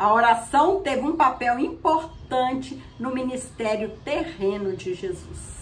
A oração teve um papel importante no ministério terreno de Jesus.